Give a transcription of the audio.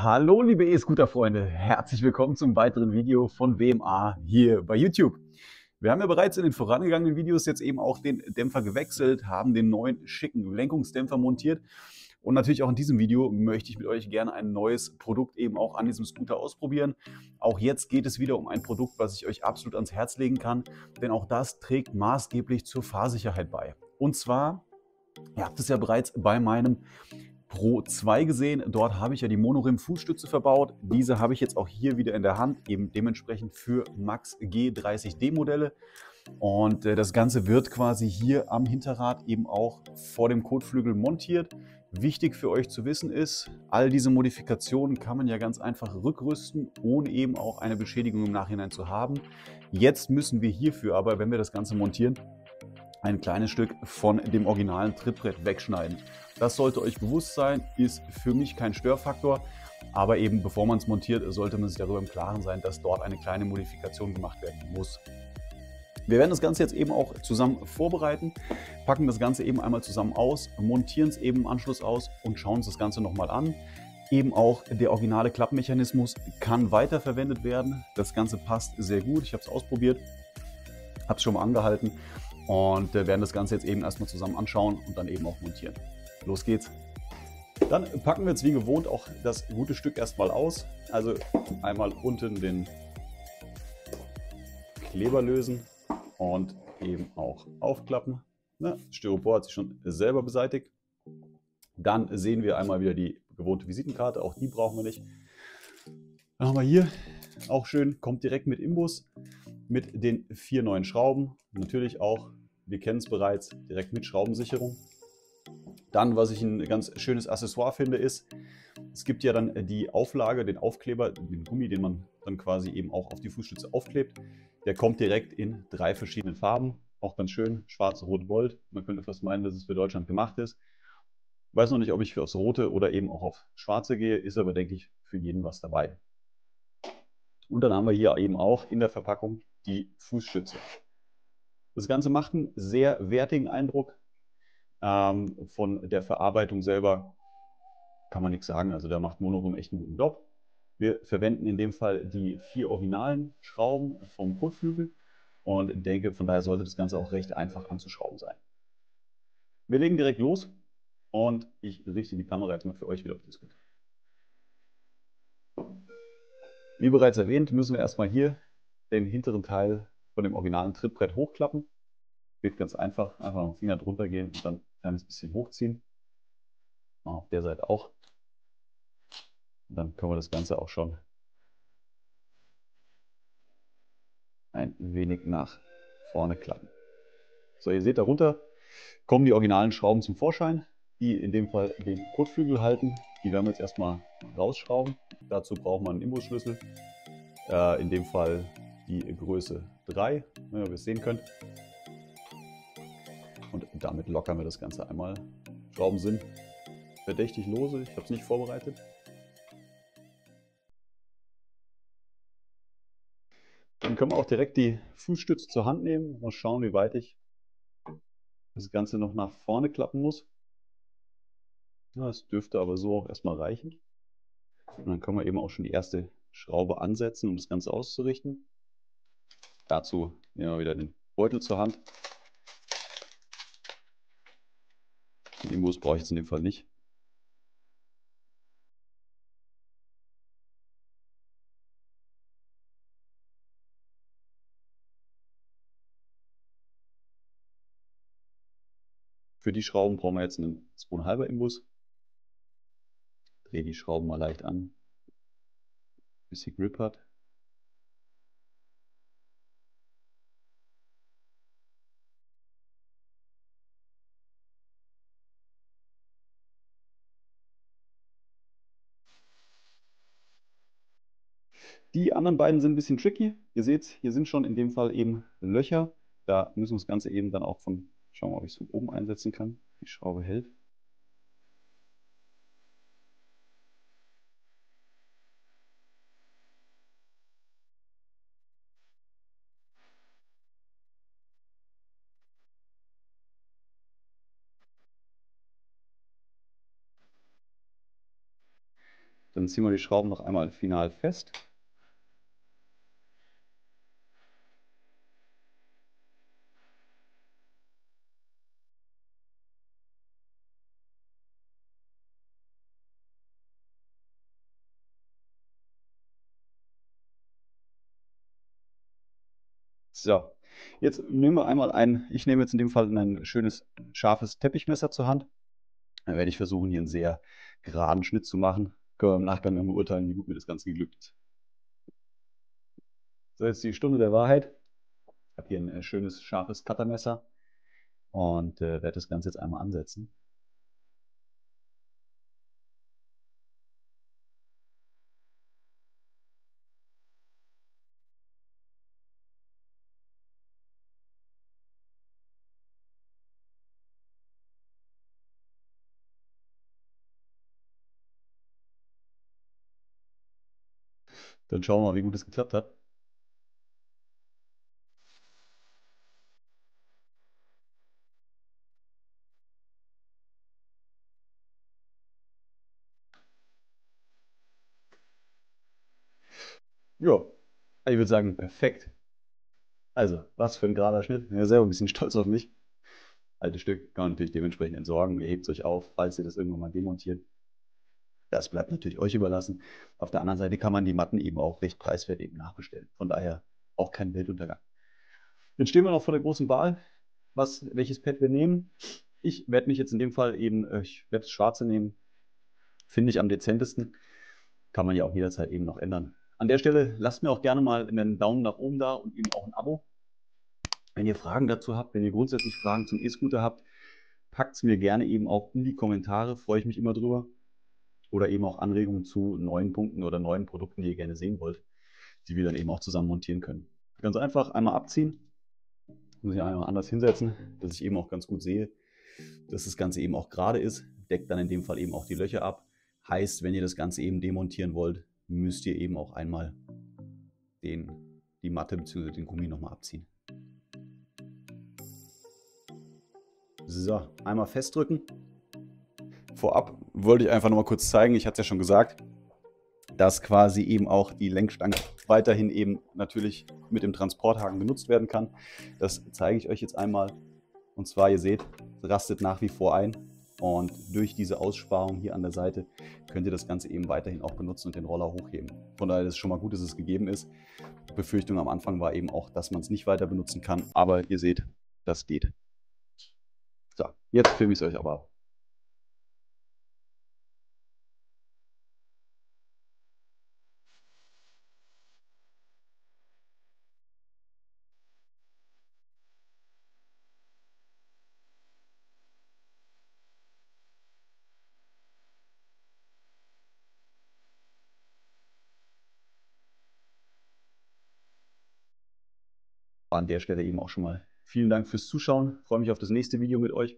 Hallo liebe E-Scooter-Freunde, herzlich willkommen zum weiteren Video von WMA hier bei YouTube. Wir haben ja bereits in den vorangegangenen Videos jetzt eben auch den Dämpfer gewechselt, haben den neuen schicken Lenkungsdämpfer montiert und natürlich auch in diesem Video möchte ich mit euch gerne ein neues Produkt eben auch an diesem Scooter ausprobieren. Auch jetzt geht es wieder um ein Produkt, was ich euch absolut ans Herz legen kann, denn auch das trägt maßgeblich zur Fahrsicherheit bei. Und zwar, ihr habt es ja bereits bei meinem Pro 2 gesehen. Dort habe ich ja die Monorim Fußstütze verbaut. Diese habe ich jetzt auch hier wieder in der Hand, eben dementsprechend für Max G30D Modelle. Und äh, das Ganze wird quasi hier am Hinterrad eben auch vor dem Kotflügel montiert. Wichtig für euch zu wissen ist, all diese Modifikationen kann man ja ganz einfach rückrüsten, ohne eben auch eine Beschädigung im Nachhinein zu haben. Jetzt müssen wir hierfür aber, wenn wir das Ganze montieren, ein kleines Stück von dem originalen Trittbrett wegschneiden. Das sollte euch bewusst sein, ist für mich kein Störfaktor. Aber eben bevor man es montiert, sollte man sich darüber im Klaren sein, dass dort eine kleine Modifikation gemacht werden muss. Wir werden das Ganze jetzt eben auch zusammen vorbereiten, packen das Ganze eben einmal zusammen aus, montieren es eben im Anschluss aus und schauen uns das Ganze nochmal an. Eben auch der originale Klappmechanismus kann weiterverwendet werden. Das Ganze passt sehr gut. Ich habe es ausprobiert, habe es schon mal angehalten und äh, werden das Ganze jetzt eben erstmal zusammen anschauen und dann eben auch montieren. Los geht's. Dann packen wir jetzt wie gewohnt auch das gute Stück erstmal aus. Also einmal unten den Kleber lösen und eben auch aufklappen. Ne? Styropor hat sich schon selber beseitigt. Dann sehen wir einmal wieder die gewohnte Visitenkarte, auch die brauchen wir nicht. Dann haben wir hier auch schön, kommt direkt mit Imbus mit den vier neuen Schrauben. Natürlich auch, wir kennen es bereits, direkt mit Schraubensicherung. Dann, was ich ein ganz schönes Accessoire finde, ist, es gibt ja dann die Auflage, den Aufkleber, den Gummi, den man dann quasi eben auch auf die Fußstütze aufklebt. Der kommt direkt in drei verschiedenen Farben. Auch ganz schön, schwarz, rot, gold. Man könnte fast meinen, dass es für Deutschland gemacht ist. Weiß noch nicht, ob ich für aufs Rote oder eben auch auf Schwarze gehe, ist aber, denke ich, für jeden was dabei. Und dann haben wir hier eben auch in der Verpackung die Fußstütze. Das Ganze macht einen sehr wertigen Eindruck. Ähm, von der Verarbeitung selber kann man nichts sagen. Also da macht Monorum echt einen guten Job. Wir verwenden in dem Fall die vier originalen Schrauben vom Kotflügel und denke, von daher sollte das Ganze auch recht einfach anzuschrauben sein. Wir legen direkt los und ich richte die Kamera jetzt mal für euch wieder auf das Gut. Wie bereits erwähnt, müssen wir erstmal hier den hinteren Teil von dem originalen Trittbrett hochklappen. Geht ganz einfach, einfach dem Finger drunter gehen und dann ein kleines bisschen hochziehen. Auf der Seite auch. Und dann können wir das Ganze auch schon ein wenig nach vorne klappen. So, ihr seht darunter kommen die originalen Schrauben zum Vorschein, die in dem Fall den Kotflügel halten. Die werden wir jetzt erstmal rausschrauben. Dazu braucht man einen Imbusschlüssel. Äh, in dem Fall die Größe 3, wie ihr es sehen könnt. Und damit lockern wir das Ganze einmal. Schrauben sind verdächtig lose, ich habe es nicht vorbereitet. Dann können wir auch direkt die Fußstütze zur Hand nehmen. Mal schauen, wie weit ich das Ganze noch nach vorne klappen muss. Das dürfte aber so auch erstmal reichen. Und dann können wir eben auch schon die erste Schraube ansetzen, um das Ganze auszurichten. Dazu nehmen wir wieder den Beutel zur Hand. Den Imbus brauche ich jetzt in dem Fall nicht. Für die Schrauben brauchen wir jetzt einen 2,5er Imbus. Drehe die Schrauben mal leicht an, bis sie Grip hat. Die anderen beiden sind ein bisschen tricky. Ihr seht, hier sind schon in dem Fall eben Löcher. Da müssen wir das Ganze eben dann auch von, schauen wir, ob ich es von oben einsetzen kann. Die Schraube hält. Dann ziehen wir die Schrauben noch einmal final fest. So, jetzt nehmen wir einmal ein, ich nehme jetzt in dem Fall ein schönes, scharfes Teppichmesser zur Hand. Dann werde ich versuchen, hier einen sehr geraden Schnitt zu machen. Können wir im Nachgang dann beurteilen, wie gut mir das Ganze geglückt ist. So, jetzt die Stunde der Wahrheit. Ich habe hier ein äh, schönes, scharfes Cuttermesser und äh, werde das Ganze jetzt einmal ansetzen. Dann schauen wir mal, wie gut es geklappt hat. Ja, ich würde sagen, perfekt. Also, was für ein gerader Schnitt. Ich bin ja selber ein bisschen stolz auf mich. Altes Stück kann man natürlich dementsprechend entsorgen. Ihr hebt es euch auf, falls ihr das irgendwann mal demontiert. Das bleibt natürlich euch überlassen. Auf der anderen Seite kann man die Matten eben auch recht preiswert eben nachbestellen. Von daher auch kein Weltuntergang. Jetzt stehen wir noch vor der großen Wahl, was, welches Pad wir nehmen. Ich werde mich jetzt in dem Fall eben, äh, ich werde das schwarze nehmen. Finde ich am dezentesten. Kann man ja auch jederzeit eben noch ändern. An der Stelle lasst mir auch gerne mal einen Daumen nach oben da und eben auch ein Abo. Wenn ihr Fragen dazu habt, wenn ihr grundsätzlich Fragen zum E-Scooter habt, packt es mir gerne eben auch in die Kommentare. Freue ich mich immer drüber oder eben auch Anregungen zu neuen Punkten oder neuen Produkten, die ihr gerne sehen wollt, die wir dann eben auch zusammen montieren können. Ganz einfach einmal abziehen, muss ich einmal anders hinsetzen, dass ich eben auch ganz gut sehe, dass das Ganze eben auch gerade ist, deckt dann in dem Fall eben auch die Löcher ab. Heißt, wenn ihr das Ganze eben demontieren wollt, müsst ihr eben auch einmal den, die Matte bzw. den Gummi nochmal abziehen. So, einmal festdrücken vorab wollte ich einfach noch mal kurz zeigen, ich hatte es ja schon gesagt, dass quasi eben auch die Lenkstange weiterhin eben natürlich mit dem Transporthaken genutzt werden kann. Das zeige ich euch jetzt einmal. Und zwar, ihr seht, rastet nach wie vor ein. Und durch diese Aussparung hier an der Seite könnt ihr das Ganze eben weiterhin auch benutzen und den Roller hochheben. Von daher ist es schon mal gut, dass es gegeben ist. Befürchtung am Anfang war eben auch, dass man es nicht weiter benutzen kann. Aber ihr seht, das geht. So, jetzt filme ich es euch aber ab. An der Stelle eben auch schon mal vielen Dank fürs Zuschauen. Ich freue mich auf das nächste Video mit euch.